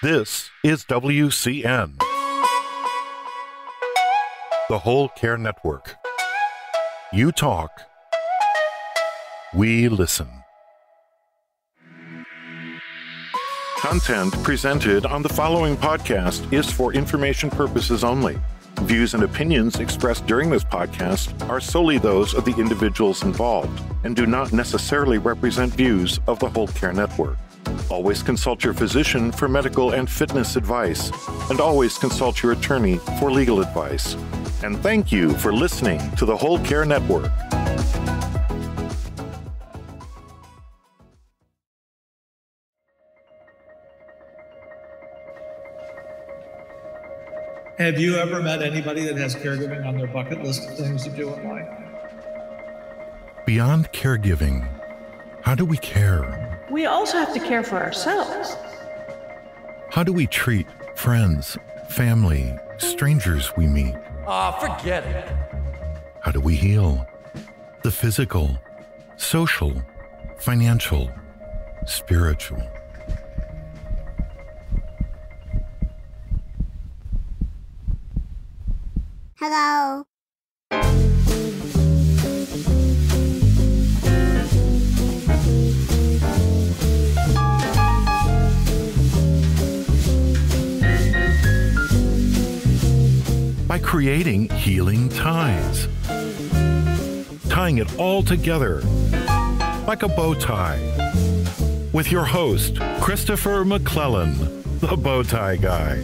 This is WCN, the Whole Care Network. You talk, we listen. Content presented on the following podcast is for information purposes only. Views and opinions expressed during this podcast are solely those of the individuals involved and do not necessarily represent views of the Whole Care Network. Always consult your physician for medical and fitness advice, and always consult your attorney for legal advice. And thank you for listening to the Whole Care Network. Have you ever met anybody that has caregiving on their bucket list of things to do in life? Beyond caregiving, how do we care? We also have to care for ourselves. How do we treat friends, family, strangers we meet? Ah, forget it. How do we heal? The physical, social, financial, spiritual. Hello. By creating healing ties. Tying it all together like a bow tie. With your host, Christopher MacLellan, the bow tie guy.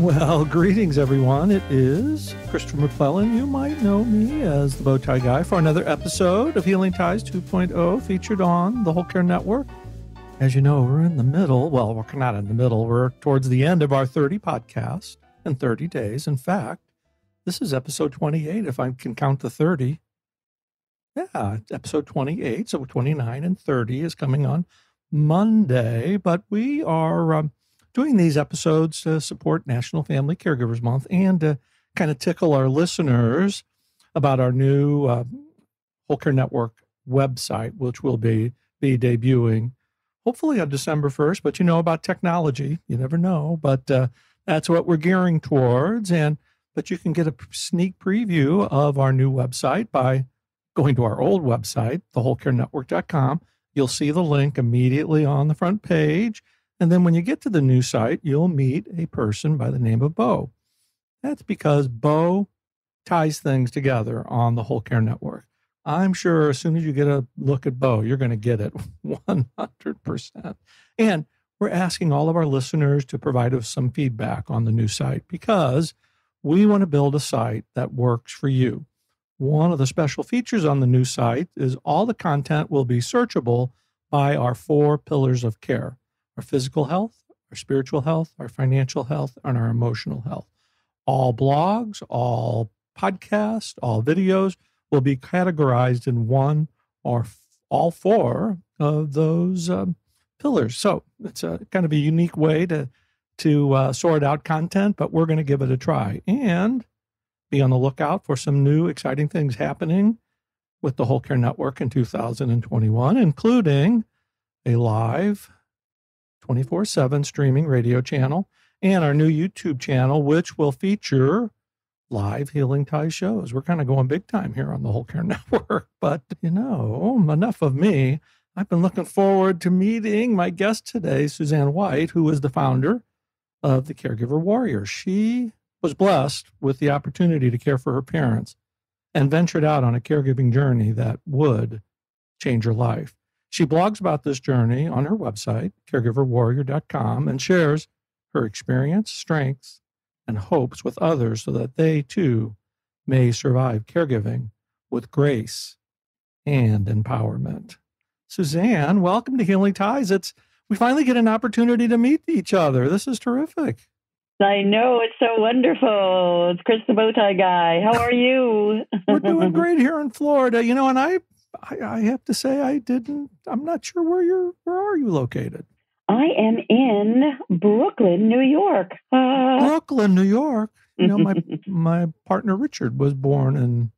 Well, greetings, everyone. It is Christopher MacLellan. You might know me as the Bowtie Guy for another episode of Healing Ties 2.0 featured on the Whole Care Network. As you know, we're in the middle. Well, we're not in the middle. We're towards the end of our 30 podcast in 30 days. In fact, this is episode 28, if I can count the 30. Yeah, episode 28. So 29 and 30 is coming on Monday. But we are um, doing these episodes to support National Family Caregivers Month and to kind of tickle our listeners about our new uh, Whole Care Network website, which will be, be debuting hopefully on December 1st. But you know about technology, you never know. But uh, that's what we're gearing towards. And but you can get a sneak preview of our new website by going to our old website, thewholecarenetwork.com. You'll see the link immediately on the front page. And then when you get to the new site, you'll meet a person by the name of Bo. That's because Bo ties things together on the Whole Care Network. I'm sure as soon as you get a look at Bo, you're going to get it 100%. And we're asking all of our listeners to provide us some feedback on the new site because we want to build a site that works for you. One of the special features on the new site is all the content will be searchable by our four pillars of care our physical health, our spiritual health, our financial health, and our emotional health. All blogs, all podcasts, all videos will be categorized in one or all four of those um, pillars. So it's a kind of a unique way to to uh, sort out content, but we're going to give it a try and be on the lookout for some new exciting things happening with the Whole Care Network in 2021, including a live 24 7 streaming radio channel and our new YouTube channel, which will feature live Healing Tie shows. We're kind of going big time here on the Whole Care Network. But, you know, mm, enough of me. I've been looking forward to meeting my guest today, Susanne White, who is the founder of the Caregiver Warrior. She was blessed with the opportunity to care for her parents and ventured out on a caregiving journey that would change her life. She blogs about this journey on her website, caregiverwarrior.com, and shares her experience, strengths, and hopes with others so that they too may survive caregiving with grace and empowerment. Susanne, welcome to Healing Ties. It's we finally get an opportunity to meet each other. This is terrific. I know it's so wonderful. It's Chris the Bowtie guy. How are you? We're doing great here in Florida. You know, and I I, I have to say I didn't. I'm not sure where you're. Where are you located? I am in Brooklyn, New York. Uh, Brooklyn, New York. You know, my my partner Richard was born and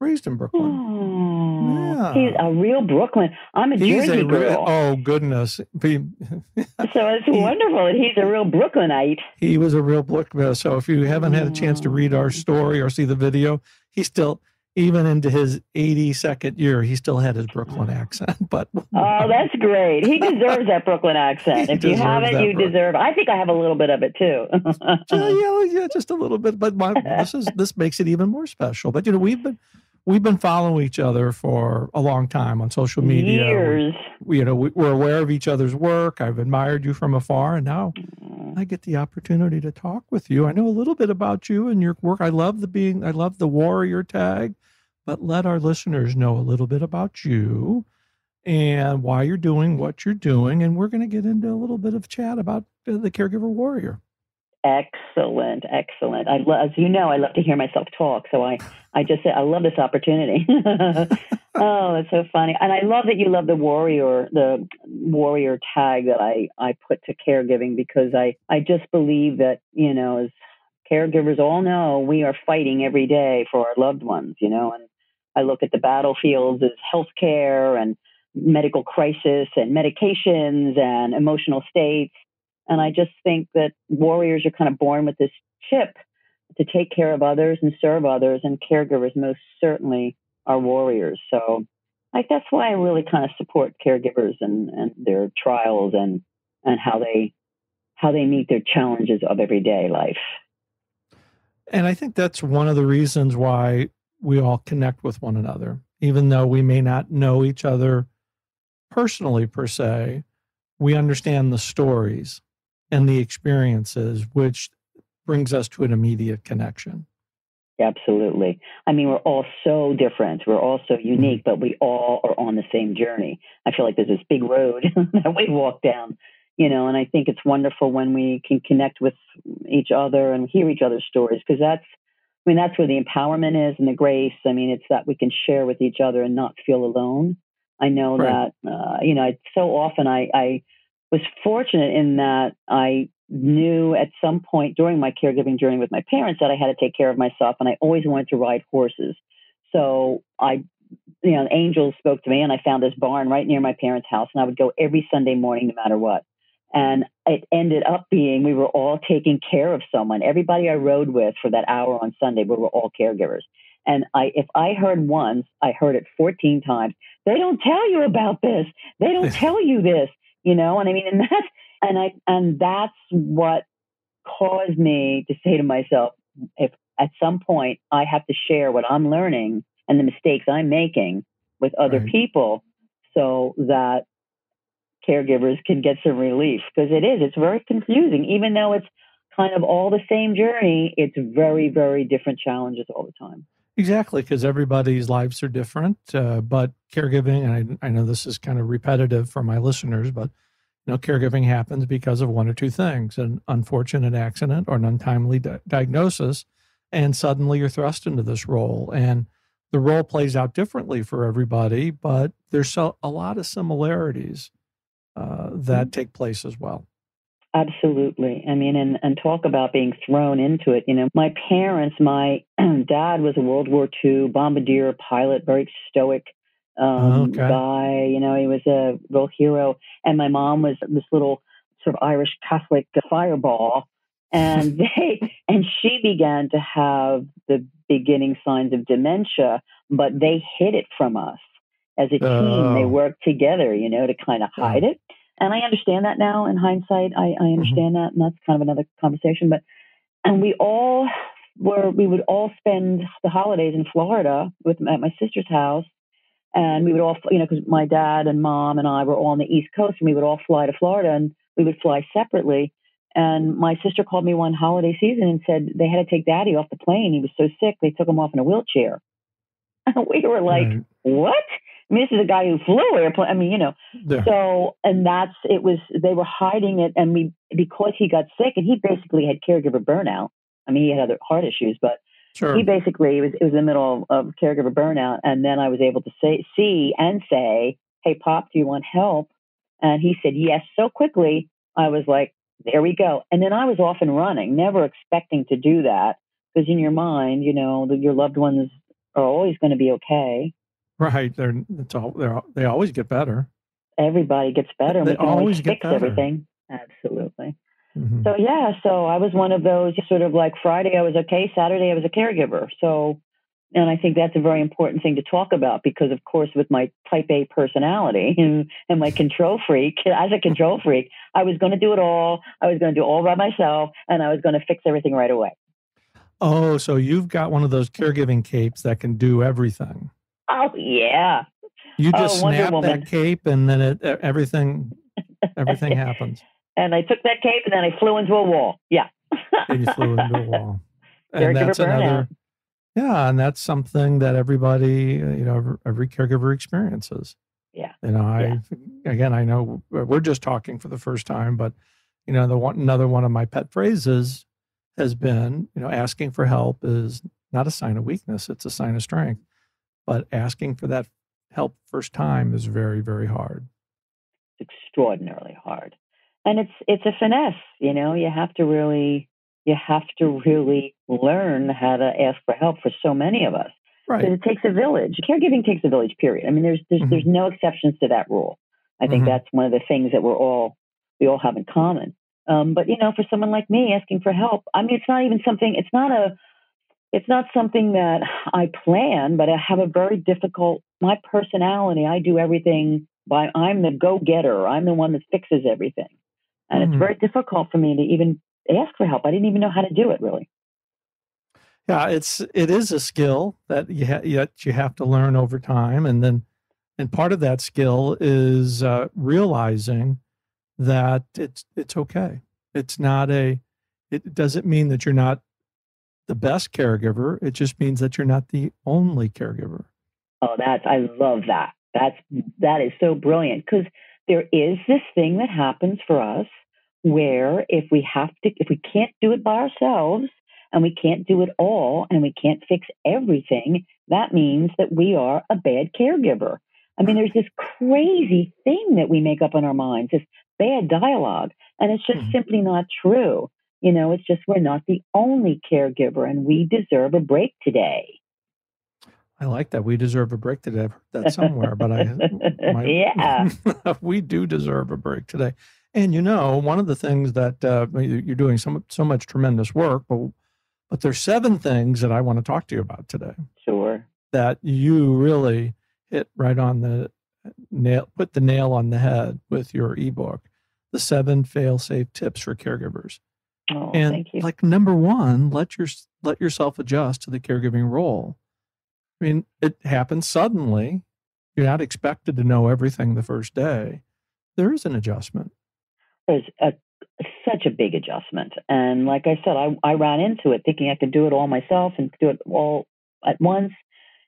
raised in Brooklyn. Oh, Yeah. He's a real Brooklyn. I'm a He's Jersey a real, girl. oh goodness. He, So it's wonderful that he's a real Brooklynite. he was a real Blickman. So if you haven't had a chance to read our story or see the video, he still, even into his 82nd year, he still had his Brooklyn accent. But Oh, that's great. He deserves that Brooklyn accent. If you have it, you Brook- deserve. I think I have a little bit of it too. yeah, yeah, yeah, just a little bit. But my, this is this makes it even more special. But you know, we've been we've been following each other for a long time on social media. Years. We, you know, we, we're aware of each other's work. I've admired you from afar, and now mm. I get the opportunity to talk with you. I know a little bit about you and your work. I love the being. I love the warrior tag, but let our listeners know a little bit about you and why you're doing what you're doing. And we're going to get into a little bit of chat about the caregiver warrior. Excellent, excellent. I lo- as you know, I love to hear myself talk, so I, I just say I love this opportunity. oh, it's so funny, and I love that you love the warrior, the warrior tag that I I put to caregiving because I I just believe that you know as caregivers all know we are fighting every day for our loved ones, you know, and I look at the battlefields as healthcare and medical crisis and medications and emotional states. And I just think that warriors are kind of born with this chip to take care of others and serve others, and caregivers most certainly are warriors. So, like that's why I really kind of support caregivers and, and their trials and and how they how they meet their challenges of everyday life. And I think that's one of the reasons why we all connect with one another, even though we may not know each other personally per se. We understand the stories and the experiences, which brings us to an immediate connection. Absolutely. I mean, we're all so different. We're all so mm-hmm. unique, but we all are on the same journey. I feel like there's this big road that we walk down, you know, and I think it's wonderful when we can connect with each other and hear each other's stories because that's, I mean, that's where the empowerment is and the grace. I mean, it's that we can share with each other and not feel alone. I know Right. that, uh, you know, I, so often I, I was fortunate in that I knew at some point during my caregiving journey with my parents that I had to take care of myself, and I always wanted to ride horses. So I, you know, angels spoke to me, and I found this barn right near my parents' house, and I would go every Sunday morning, no matter what. And it ended up being we were all taking care of someone. Everybody I rode with for that hour on Sunday, we were all caregivers. And I, if I heard once, I heard it 14 times. They don't tell you about this. They don't tell you this, you know. And I mean, and that's and I and that's what caused me to say to myself, if at some point I have to share what I'm learning and the mistakes I'm making with other Right. people, so that caregivers can get some relief because it is it's very confusing even though it's kind of all the same journey it's very very different challenges all the time Exactly, because everybody's lives are different. Uh, but caregiving, and I, I know this is kind of repetitive for my listeners, but you know, caregiving happens because of one or two things: an unfortunate accident or an untimely di- diagnosis, and suddenly you're thrust into this role. And the role plays out differently for everybody, but there's so, a lot of similarities uh, that take place as well. Absolutely. I mean, and, and talk about being thrown into it. You know, my parents, my dad was a World War II bombardier pilot, very stoic um, Okay. guy. You know, he was a real hero. And my mom was this little sort of Irish Catholic fireball. And they, and she began to have the beginning signs of dementia, but they hid it from us. As a team, they oh. work together, you know, to kind of hide it and I understand that now in hindsight. I, I mm-hmm. understand that, and that's kind of another conversation. But and we all were we would all spend the holidays in Florida with at my sister's house, and we would all you know because my dad and mom and I were all on the East Coast, and we would all fly to Florida, and we would fly separately. And my sister called me one holiday season and said they had to take Daddy off the plane. He was so sick they took him off in a wheelchair. And we were like, Right. "What?" I mean, this is a guy who flew airplane. I mean, you know. There. So, and that's, it was, they were hiding it. And we, because he got sick and he basically had caregiver burnout. I mean, he had other heart issues, but Sure. he basically, it was, it was in the middle of, of caregiver burnout. And then I was able to say, see and say, Hey, Pop, do you want help? And he said, yes, so quickly. I was like, there we go. And then I was off and running, never expecting to do that. Because in your mind, you know, the, your loved one's are always going to be okay. Right. They're it's all they're they always get better. Everybody gets better. They always always get fix better. everything. Absolutely. Mhm. So yeah, so I was one of those sort of like Friday I was okay, Saturday I was a caregiver. So and I think that's a very important thing to talk about because of course with my type A personality and, and my control freak, as a control freak, I was going to do it all. I was going to do it all by myself and I was going to fix everything right away. Oh, so you've got one of those caregiving capes that can do everything. Oh yeah. You Oh, just Wonder snap that cape and then it everything everything happens. And I took that cape and then I flew into a wall. Yeah. And you flew into a wall. Caregiver And that's burnout. another Yeah, and that's something that everybody, uh, you know, every- every caregiver experiences. Yeah. You know, I again, I know we're just talking for the first time, but you know, the one another one of my pet phrases has been, you know, asking for help is not a sign of weakness; it's a sign of strength. But asking for that help first time is very, very hard. It's extraordinarily hard. And it's it's a finesse, you know, you have to really you have to really learn how to ask for help for so many of us. Right. Because it takes a village. Caregiving takes a village, period. I mean there's there's Mhm. there's no exceptions to that rule. I think Mhm. that's one of the things that we're all we all have in common. Um, but you know, for someone like me asking for help, I mean it's not even something it's not a it's not something that I plan, but I have a very difficult my personality, I do everything by I'm the go getter. I'm the one that fixes everything. And Mhm. it's very difficult for me to even ask for help. I didn't even know how to do it really. Yeah, it's it is a skill that you ha- yet you have to learn over time, and then and part of that skill is uh, realizing that it's it's okay. It's not a. It doesn't mean that you're not the best caregiver. It just means that you're not the only caregiver. Oh, that's I love that. That's that is so brilliant because there is this thing that happens for us where if we have to if we can't do it by ourselves and we can't do it all and we can't fix everything, that means that we are a bad caregiver. I mean, there's this crazy thing that we make up in our minds, this bad dialogue, and it's just Mhm. simply not true. You know, it's just we're not the only caregiver and we deserve a break today. I like that. We deserve a break today. I've heard that somewhere, but I my- Yeah. we do deserve a break today. And you know, one of the things that uh, you- you're doing so so much tremendous work, but but there's seven things that I want to talk to you about today Sure. that you really hit right on the nail, put the nail on the head with your ebook, the seven fail-safe tips for caregivers. Oh, and thank you. like number one, let your let yourself adjust to the caregiving role. I mean, it happens suddenly. You're not expected to know everything the first day. There is an adjustment. There's a, such a big adjustment. And like I said, I, I ran into it thinking I could do it all myself and do it all at once.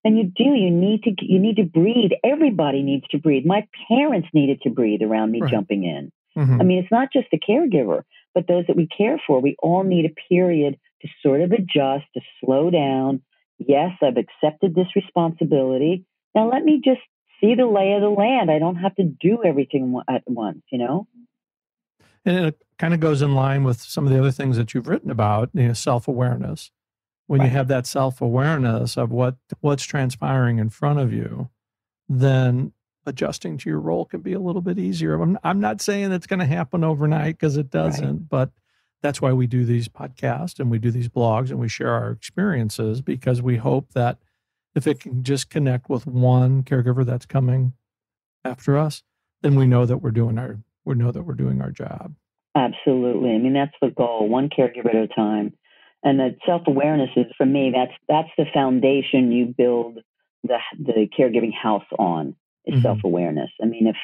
And you do. You need to. You need to breathe. Everybody needs to breathe. My parents needed to breathe around me Right. jumping in. Mhm. I mean, it's not just the caregiver, but those that we care for. We all need a period to sort of adjust, to slow down. Yes, I've accepted this responsibility. Now let me just see the lay of the land. I don't have to do everything at once, you know? And it kind of goes in line with some of the other things that you've written about, you know, self-awareness. When Right. you have that self-awareness of what what's transpiring in front of you, then adjusting to your role can be a little bit easier. I'm, I'm not saying it's going to happen overnight because it doesn't, but that's why we do these podcasts and we do these blogs and we share our experiences because we hope that if it can just connect with one caregiver that's coming after us, then we know that we're doing our we know that we're doing our job. Absolutely. I mean, that's the goal, one caregiver at a time. And that self awareness is, for me, that's that's the foundation you build the the caregiving house on is Mhm. self awareness. I mean, if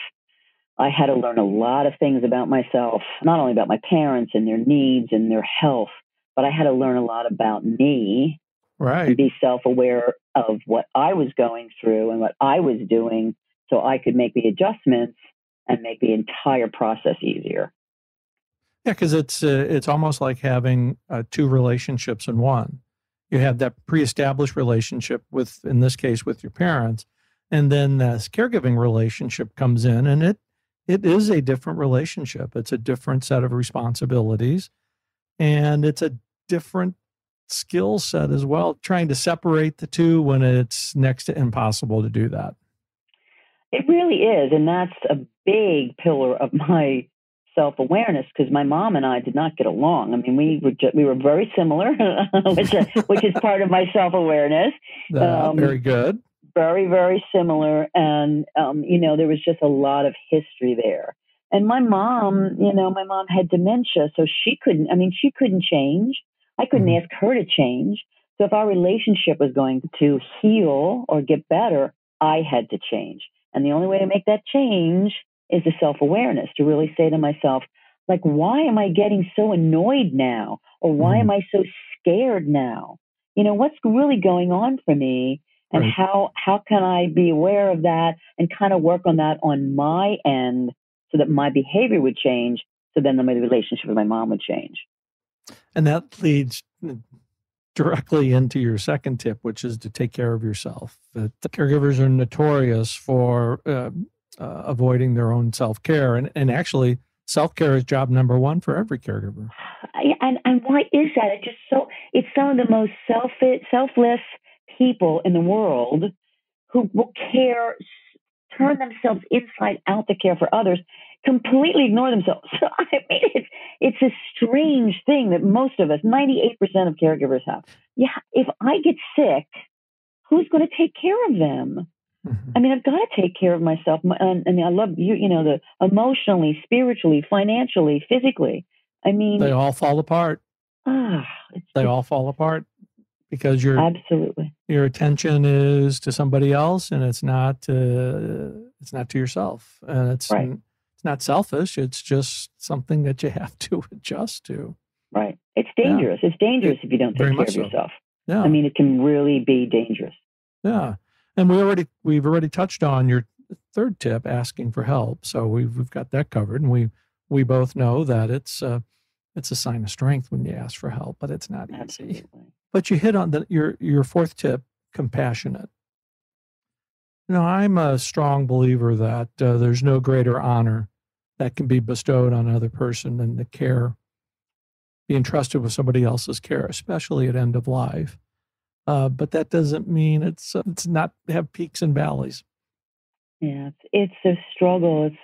I had to learn a lot of things about myself, not only about my parents and their needs and their health, but I had to learn a lot about me Right. and be self aware of what I was going through and what I was doing so I could make the adjustments and make the entire process easier. Yeah, because it's uh, it's almost like having uh, two relationships in one. You have that pre-established relationship with, in this case, with your parents, and then this caregiving relationship comes in, and it it is a different relationship. It's a different set of responsibilities, and it's a different skill set as well, trying to separate the two when it's next to impossible to do that. It really is. And that's a big pillar of my self awareness because my mom and I did not get along. I mean, we were ju- we were very similar, which which is part of my self awareness. Uh, um, very good. Very very similar, and um, you know there was just a lot of history there. And my mom, you know, my mom had dementia, so she couldn't. I mean, she couldn't change. I couldn't mm-hmm. ask her to change. So if our relationship was going to heal or get better, I had to change. And the only way to make that change is the self awareness to really say to myself, like, why am I getting so annoyed now? Or why mm-hmm. am I so scared now? You know, what's really going on for me? And right. how, how can I be aware of that and kind of work on that on my end so that my behavior would change? So then the relationship with my mom would change. And that leads directly into your second tip, which is to take care of yourself. The, caregivers are notorious for uh, uh, avoiding their own self care, and and actually, self care is job number one for every caregiver. And and why is that? It's just so it's some of the most self selfless people in the world who will care, turn themselves inside out to care for others, completely ignore themselves. So I mean, it's it's a strange thing that most of us, ninety eight percent of caregivers have. Yeah, if I get sick, who's going to take care of them? Mm-hmm. I mean, I've got to take care of myself, and, and I love you. You know, the emotionally, spiritually, financially, physically. I mean, they all fall apart. Ah, they all fall apart because your absolutely your attention is to somebody else, and it's not to it's not to yourself, and it's right. it's not selfish. It's just something that you have to adjust to. Right. It's dangerous. Yeah. It's dangerous if you don't take care of so. yourself. Yeah. I mean, it can really be dangerous. Yeah. And we already we've already touched on your third tip, asking for help. So we've we've got that covered, and we we both know that it's uh, it's a sign of strength when you ask for help, but it's not Absolutely. easy. But you hit on the, your your fourth tip, compassionate. Know, I'm a strong believer that uh, there's no greater honor that can be bestowed on another person than the care, being trusted with somebody else's care, especially at end of life. Uh, but that doesn't mean it's uh, it's not have peaks and valleys. Yeah, it's, it's a struggle. It's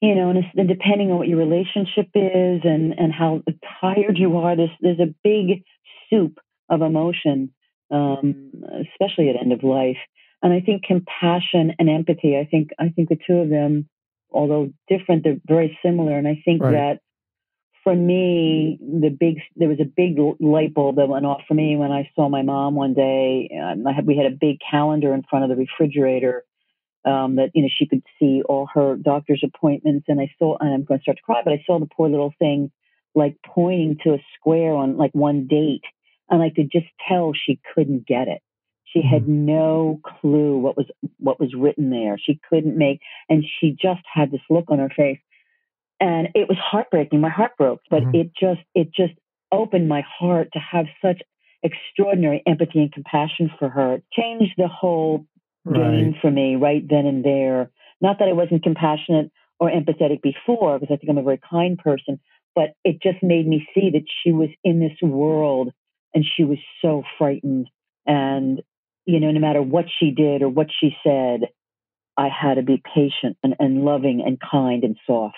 you know, and, and depending on what your relationship is and and how tired you are, there's there's a big soup of emotion, um, especially at end of life. And I think compassion and empathy. I think I think the two of them, although different, they're very similar. And I think right. that for me, the big there was a big light bulb that went off for me when I saw my mom one day. Um, had, we had a big calendar in front of the refrigerator um, that you know she could see all her doctor's appointments, and I saw and I'm going to start to cry, but I saw the poor little thing like pointing to a square on like one date, and I could just tell she couldn't get it. She had mm-hmm. no clue what was what was written there. She couldn't make, and she just had this look on her face and it was heartbreaking. My heart broke, but mm-hmm. it just it just opened my heart to have such extraordinary empathy and compassion for her. It changed the whole right. game for me right then and there. Not that I wasn't compassionate or empathetic before, because I think I'm a very kind person, but it just made me see that she was in this world and she was so frightened. And, you know, no matter what she did or what she said, I had to be patient and, and loving and kind and soft.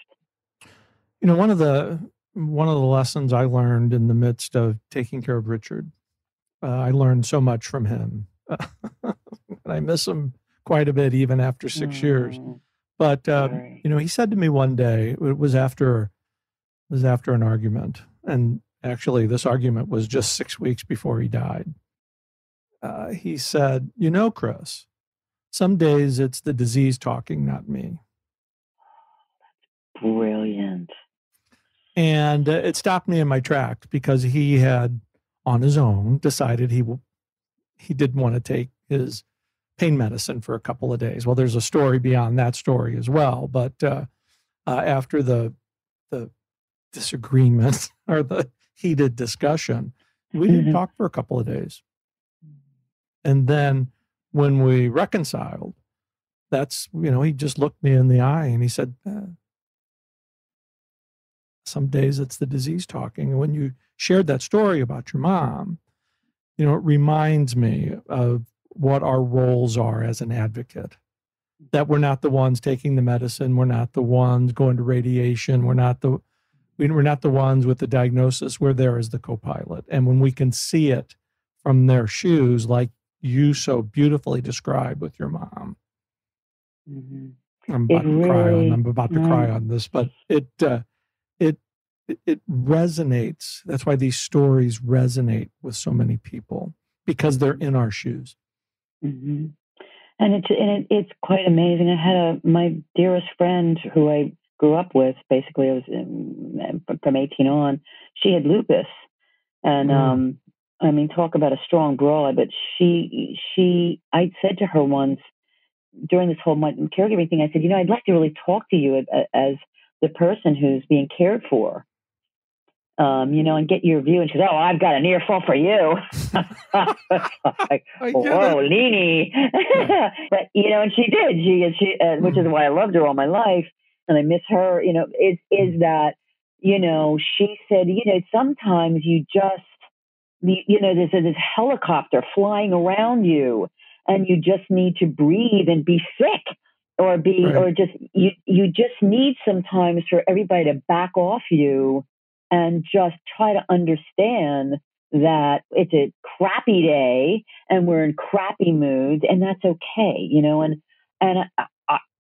You know, one of the one of the lessons I learned in the midst of taking care of Richard, uh, I learned so much from him. And I miss him quite a bit, even after six mm. years. But uh, you know, he said to me one day, it was after it was after an argument, and actually, this argument was just six weeks before he died. Uh, he said, "You know, Chris, some days it's the disease talking, not me." Brilliant. And uh, it stopped me in my tracks because he had, on his own, decided he he didn't want to take his pain medicine for a couple of days. Well, there's a story beyond that story as well. But uh, uh, after the the disagreement or the heated discussion, we didn't mm-hmm. talk for a couple of days. And then when we reconciled, that's you know he just looked me in the eye and he said, eh, some days it's the disease talking. And when you shared that story about your mom, you know, it reminds me of what our roles are as an advocate. That we're not the ones taking the medicine, we're not the ones going to radiation, we're not the we're not the ones with the diagnosis. We're there as the co-pilot, and when we can see it from their shoes, like you so beautifully described with your mom. Mm-hmm. I'm about it to cry on. I'm about to mm, cry on this, but it uh, it it resonates. That's why these stories resonate with so many people because they're in our shoes. Mm-hmm. And it's and it, it's quite amazing. I had a my dearest friend who I grew up with. Basically, I was in, from eighteen on. She had lupus, and mm. um, I mean, talk about a strong broad. But she she I said to her once during this whole my caregiving thing, I said, you know, I'd like to really talk to you as, the person who's being cared for um, you know, and get your view. And she "Oh, I've got an earful for you." like, Whoa, Leanie. but you know, and she did. She, she, uh, which is why I loved her all my life, and I miss her. You know, is is mm. that you know? She said, you know, sometimes you just, you know, there's this helicopter flying around you, and you just need to breathe and be sick or be right. or just you you just need sometimes for everybody to back off you and just try to understand that it's a crappy day and we're in crappy moods and that's okay, you know, and, and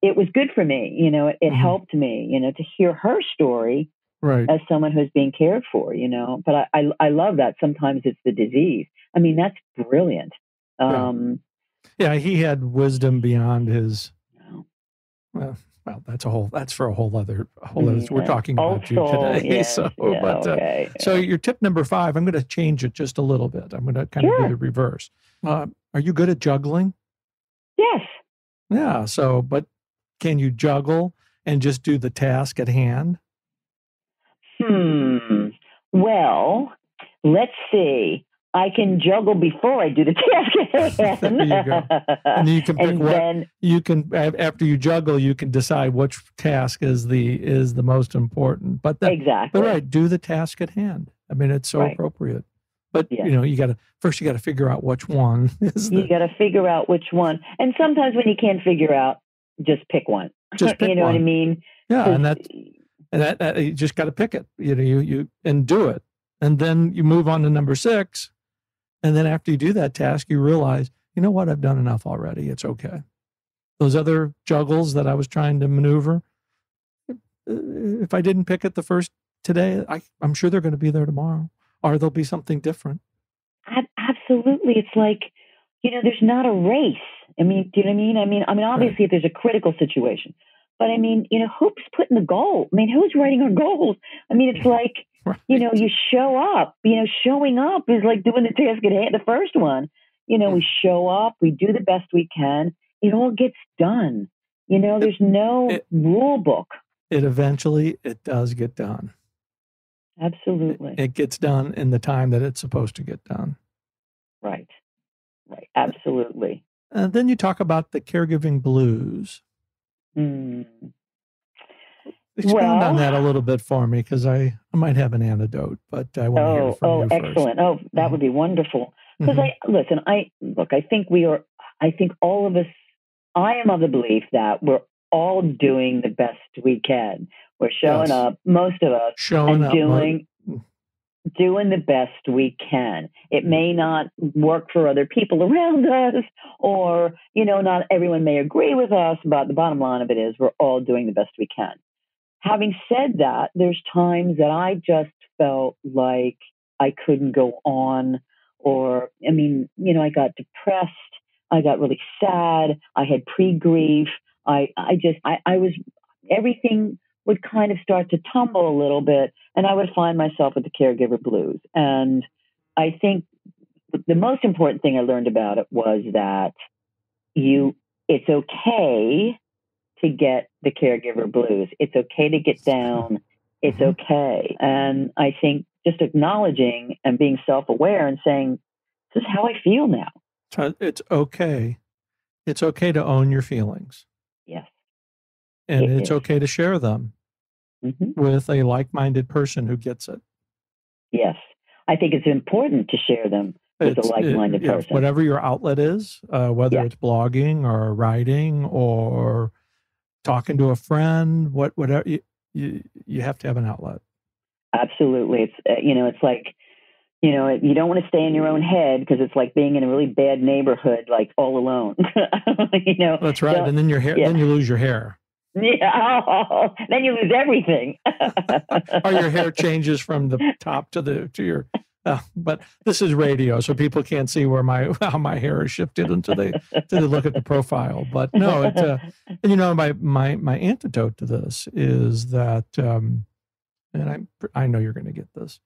it was good for me, you know, it, it mm-hmm. helped me, you know, to hear her story right. as someone who's being cared for, you know, but I, I, I love that sometimes it's the disease. I mean, that's brilliant. Um, yeah. yeah he had wisdom beyond his, well, well, that's a whole. That's for a whole other. A whole other. We're talking about you today. Yes, so, yeah, but uh, so your tip number five. I'm going to change it just a little bit. I'm going to kind sure. of do the reverse. Uh, are you good at juggling? Yes. Yeah. So, but can you juggle and just do the task at hand? Hmm. Well, let's see. I can juggle before I do the task. there you go. And you can pick and what then, you can after you juggle, you can decide which task is the is the most important. But that, exactly, but right, do the task at hand. I mean, it's so right. appropriate. But you know, you got to first you got to figure out which one is. The, you got to figure out which one, and sometimes when you can't figure out, just pick one. Just pick you know one. what I mean? Yeah, and that and that, that you just got to pick it. You know, you you and do it, and then you move on to number six and then after you do that task, you realize, you know what, I've done enough already. It's okay. Those other juggles that I was trying to maneuver, uh, if I didn't pick it the first today, I, I'm sure they're going to be there tomorrow, or there'll be something different. Absolutely. It's like, you know, there's not a race. I mean, mm-hmm. do you know what I mean? I mean, I mean, obviously, right. if there's a critical situation, but I mean, you know, who's putting the goal? I mean, who's writing our goals? I mean, it's like, Right. You know, you show up. You know, showing up is like doing the task at hand. The first one, you know, we mm-hmm. show up, we do the best we can. It all gets done. You know, there's no it, rule book. It eventually it does get done. Absolutely. It, it gets done in the time that it's supposed to get done. Right. Right. Absolutely. And then you talk about the caregiving blues. Mm. Expound well, on that a little bit for me because I, I might have an antidote, but I want oh, to hear from oh, you first. excellent. Oh, that mm-hmm. would be wonderful. Because mm-hmm. I listen, I look, I think we are. I think all of us. I am of the belief that we're all doing the best we can. We're showing yes. up, most of us, showing and up, doing doing the best we can. It may mm-hmm. not work for other people around us, or you know, not everyone may agree with us. But the bottom line of it is, we're all doing the best we can having said that, there's times that I just felt like I couldn't go on, or I mean, you know, I got depressed, I got really sad, I had pre grief, I, I just, I, I was, everything would kind of start to tumble a little bit, and I would find myself with the caregiver blues. And I think the most important thing I learned about it was that you, it's okay to get the caregiver blues. It's okay to get down. It's mm-hmm. okay. And I think just acknowledging and being self aware and saying, this is how I feel now. It's okay. It's okay to own your feelings. Yes. And it it's okay to share them mm-hmm. with a like minded person who gets it. Yes. I think it's important to share them with a like-minded it- yeah, person. Whatever your outlet is, uh, whether Yeah. it's blogging or writing or talking to a friend, what whatever you, you you have to have an outlet. Absolutely. It's uh, you know, it's like you know, you don't want to stay in your own head because it's like being in a really bad neighborhood, like all alone. you know. That's right. And then your hair, yeah. then you lose your hair, Yeah. then you lose everything. or your hair changes from the top to the to your. Uh, but this is radio, so people can't see where my how my hair is shifted until they until they look at the profile. But no, it's uh, and you know my my my antidote to this is that, um, and I I know you're going to get this.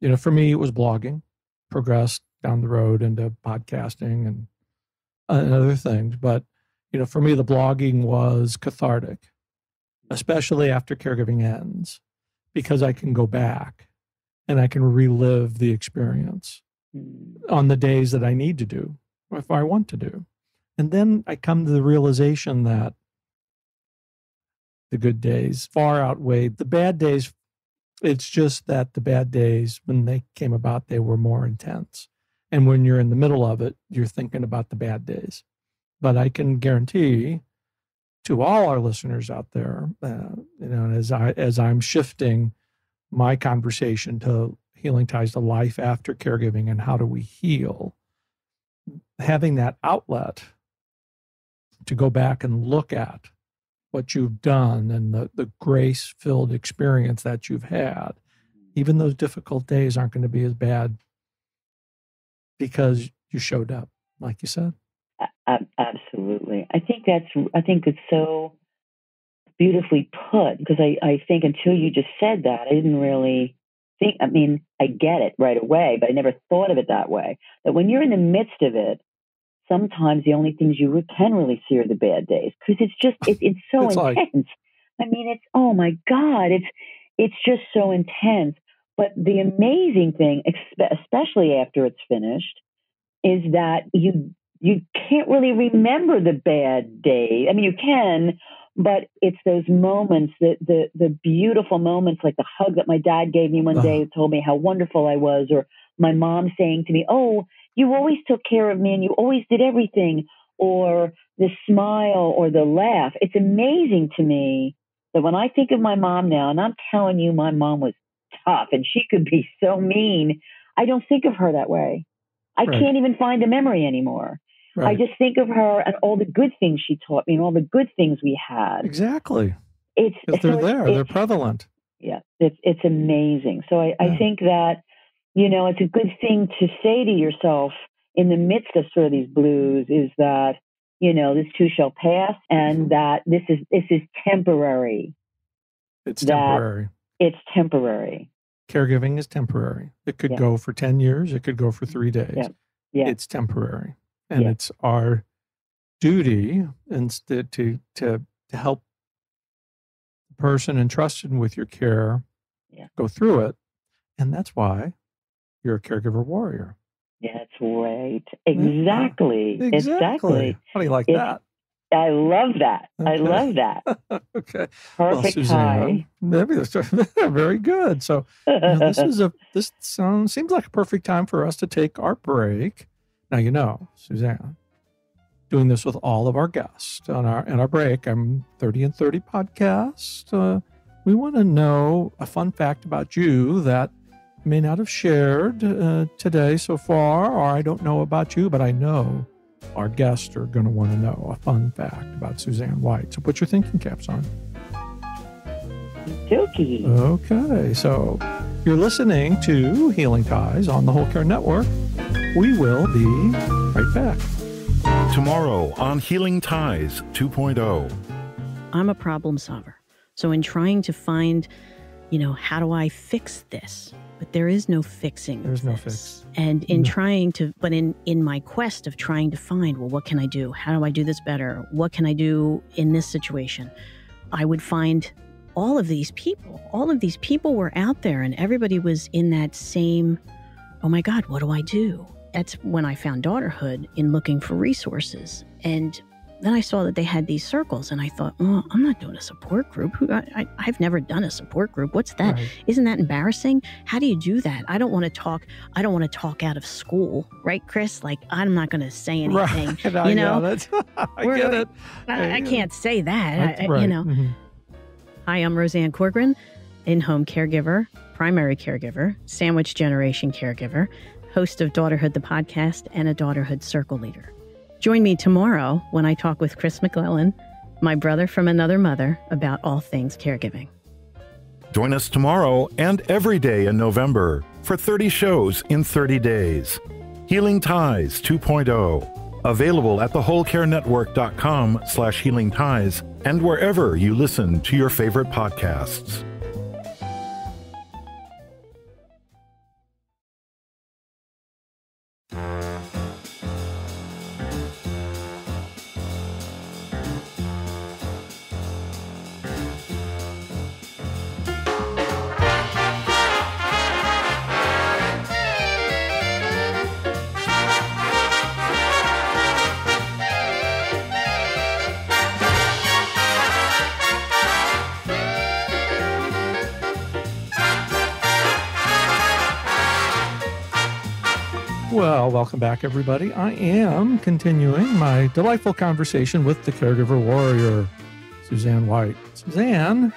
You know, for me, it was blogging, progressed down the road into podcasting and uh, and other things. But you know, for me, the blogging was cathartic, especially after caregiving ends, because I can go back and I can relive the experience hmm. on the days that I need to do, or if I want to do. And then I come to the realization that the good days far outweighed the bad days. It's just that the bad days, when they came about, they were more intense. And when you're in the middle of it, you're thinking about the bad days. But I can guarantee to all our listeners out there, uh, you know, as I as I'm shifting my conversation to healing ties to life after caregiving and how do we heal, having that outlet to go back and look at what you've done and the, the grace filled experience that you've had, even those difficult days aren't going to be as bad because you showed up, like you said. Absolutely. I think that's, I think it's so beautifully put because I, I think until you just said that, I didn't really think, I mean, I get it right away, but I never thought of it that way. That when you're in the midst of it, sometimes the only things you can really see are the bad days because it's just, it, it's so It's like- intense. I mean, it's, oh my God, it's, it's just so intense. But the amazing thing, especially after it's finished, is that you you can't really remember the bad day. I mean, you can, but it's those moments, the the the beautiful moments, like the hug that my dad gave me one day, and told me how wonderful I was, or my mom saying to me, "Oh, you always took care of me, and you always did everything," or the smile or the laugh. It's amazing to me that when I think of my mom now, and I'm telling you, my mom was tough, and she could be so mean. I don't think of her that way. I Right. can't even find a memory anymore. I just think of her and all the good things she taught me and all the good things we had. exactly. It's they're it's- there, it's- they're prevalent. yeah, it's it's amazing. So I, Yeah. I think that you know it's a good thing to say to yourself in the midst of sort of these blues is that you know this too shall pass and Mhm. that this is this is temporary. It's temporary. It's temporary. Caregiving is temporary. It could Yeah. go for 10 years, it could go for three days. Yeah. Yeah. It's temporary. And Yeah. it's our duty instead to, to, to help the person entrusted with your care Yeah. go through it. And that's why you're a caregiver warrior. That's right. Exactly. Exactly. How do you like It's- that? I love that. I love that. okay. Well, Perfect Susanne, maybe very good. So tie. Now, this is a this sounds seems like a perfect time for us to take our break. Now you know, Susanne, doing this with all of our guests on our in our break. I'm 30 and 30 podcast. Uh, we want to know a fun fact about you that may not have shared uh, today so far, or I don't know about you, but I know our guests are going to want to know a fun fact about Susanne White. So put your thinking caps on. Dookie. Okay, so you're listening to Healing Ties on the Whole Care Network. We will be right back. Tomorrow on Healing Ties oh. 2.0. I'm a problem solver. So in trying to find, you know, how do I fix this? But there is no fixing. of There's no fix. And in No. trying to, but in in my quest of trying to find, well, what can I do? How do I do this better? What can I do in this situation? I would find all of these people. All of these people were out there, and everybody was in that same. Oh my God, what do I do? That's when I found daughterhood in looking for resources. And then I saw that they had these circles, and I thought, oh, I'm not doing a support group. I, have never done a support group. What's that? Right. not that embarrassing? How do you do that? I don't want to talk. I don't want to talk out of school, right, Chris? Like I'm not going to say anything. Right. You know, I get it. I, I, can't say that. I, right. You know. Mm-hmm. Hi, I'm Roseanne Corcoran, in-home caregiver, primary caregiver, sandwich generation caregiver, host of Daughterhood the podcast, and a Daughterhood circle leader. Join me tomorrow when I talk with Chris MacLellan, my brother from another mother, about all things caregiving. Join us tomorrow and every day in November for 30 shows in 30 days. Healing Ties 2.0, available at thewholecarenetwork.com slash healing ties and wherever you listen to your favorite podcasts. Back, everybody. I am continuing my delightful conversation with the caregiver warrior, Susanne White. Susanne,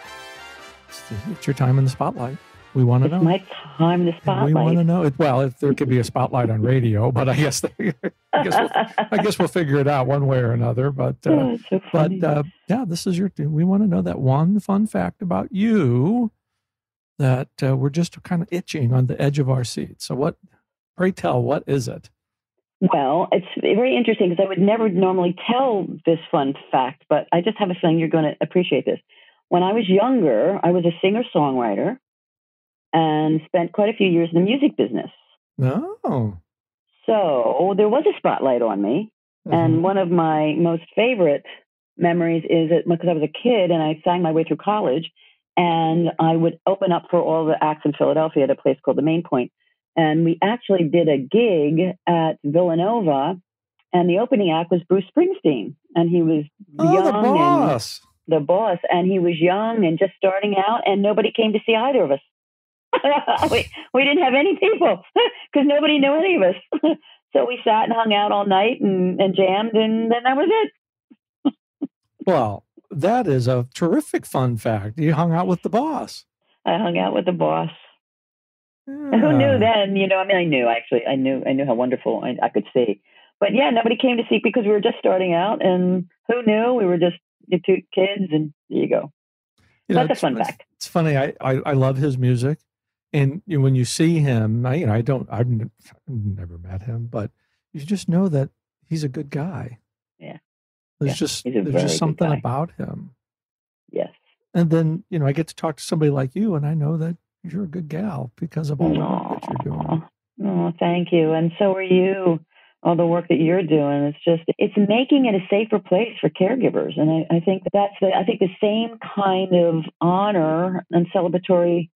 it's your time in the spotlight. We want to know. My time in the spotlight. We want to know. Well, if there could be a spotlight on radio, but I guess they, I guess we'll, I guess we'll figure it out one way or another. But uh, oh, so but uh, yeah, this is your. We want to know that one fun fact about you that uh, we're just kind of itching on the edge of our seat. So what Pray tell, what is it? Well, it's very interesting because I would never normally tell this fun fact, but I just have a feeling you're going to appreciate this. When I was younger, I was a singer songwriter and spent quite a few years in the music business. Oh. So there was a spotlight on me. Mm-hmm. And one of my most favorite memories is that because I was a kid and I sang my way through college, and I would open up for all the acts in Philadelphia at a place called the Main Point. And we actually did a gig at Villanova, and the opening act was Bruce Springsteen, and he was oh, young the boss. and the boss, and he was young and just starting out, and nobody came to see either of us. we, we didn't have any people because nobody knew any of us. so we sat and hung out all night and, and jammed, and then that was it. well, that is a terrific fun fact. You hung out with the boss. I hung out with the boss. Who knew oh. then? You know, I mean, I knew actually. I knew. I knew how wonderful I, I could see. But yeah, nobody came to see because we were just starting out, and who knew? We were just two kids, and there you go. You know, That's a fun it's, fact. It's funny. I, I, I love his music, and you know, when you see him, I, you know, I don't. I've never met him, but you just know that he's a good guy. Yeah. There's yeah, just there's just something about him. Yes. And then you know, I get to talk to somebody like you, and I know that you're a good gal because of all the work that you're doing. Oh, thank you. And so are you. All the work that you're doing. It's just it's making it a safer place for caregivers. And I, I think that's the I think the same kind of honor and celebratory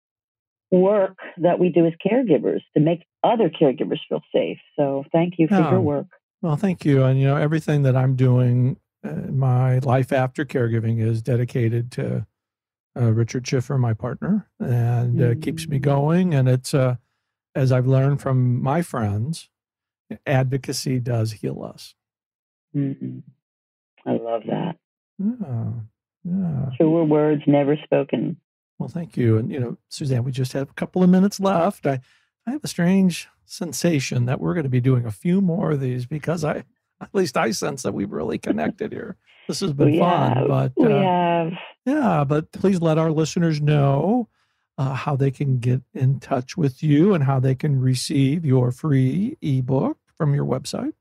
work that we do as caregivers to make other caregivers feel safe. So thank you for your work. Well, thank you. And you know, everything that I'm doing, uh, my life after caregiving is dedicated to uh, Richard Schiffer, my partner, and uh, keeps me mm. going. And it's, uh, as I've learned from my friends, advocacy does heal us. Mm-hmm. I love that. Yeah. Yeah. Truer words never spoken. Well, thank you. And, you know, Susanne, we just have a couple of minutes left. I, I have a strange sensation that we're going to be doing a few more of these because I, at least I sense that we've really connected here. This has been we fun, have, but we uh, have. Yeah, but please let our listeners know uh, how they can get in touch with you and how they can receive your free ebook from your website.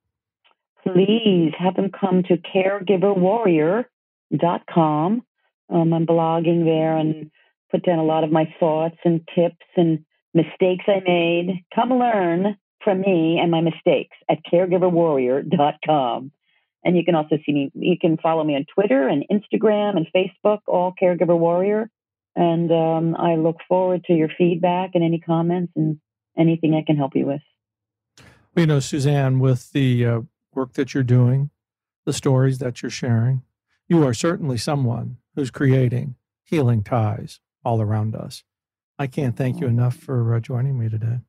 Please have them come to caregiverwarrior.com. Um, I'm blogging there and put down a lot of my thoughts and tips and mistakes I made. Come learn from me and my mistakes at caregiverwarrior.com. And you can also see me, you can follow me on Twitter and Instagram and Facebook, all Caregiver Warrior. And um, I look forward to your feedback and any comments and anything I can help you with. Well, you know, Susanne, with the uh, work that you're doing the stories that you're sharing. You are certainly someone who's creating healing ties all around us. I can't thank you enough for uh, joining me today.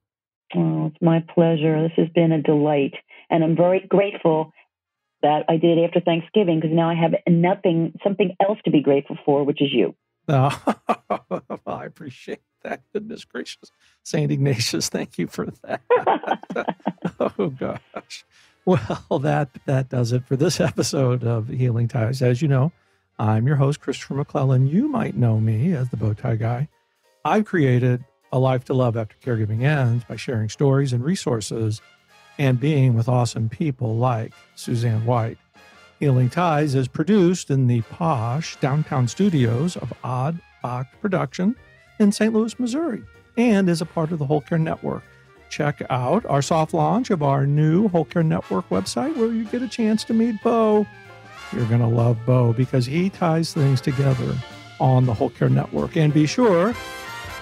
Oh, it's my pleasure. This has been a delight. And I'm very grateful that I did it after Thanksgiving because now I have nothing, something else to be grateful for, which is you. Oh, I appreciate that. Goodness gracious. St. Ignatius, thank you for that. oh, gosh. Well, that, that does it for this episode of Healing Ties. As you know, I'm your host, Christopher MacLellan. You might know me as the Bowtie Guy. I've created a life to love after caregiving ends by sharing stories and resources and being with awesome people like Susanne White. Healing Ties is produced in the posh downtown studios of Odd Bach Production in St. Louis, Missouri, and is a part of the Whole Care Network. Check out our soft launch of our new Whole Care Network website where you get a chance to meet Bo. You're going to love Bo because he ties things together on the Whole Care Network. And be sure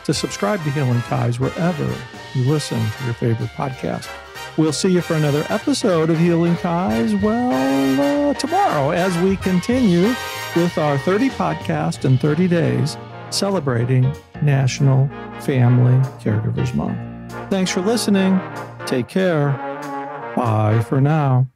to subscribe to Healing Ties wherever you listen to your favorite podcast. We'll see you for another episode of Healing Ties, well, uh, tomorrow as we continue with our 30 podcast in 30 days celebrating National Family Caregivers Month. Thanks for listening. Take care. Bye for now.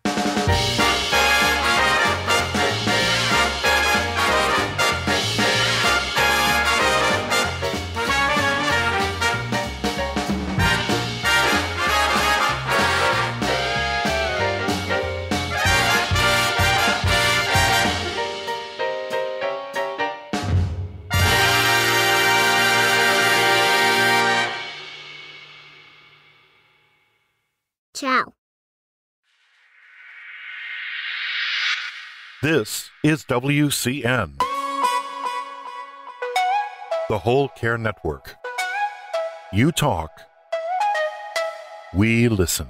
This is WCN, the Whole Care Network. You talk, we listen.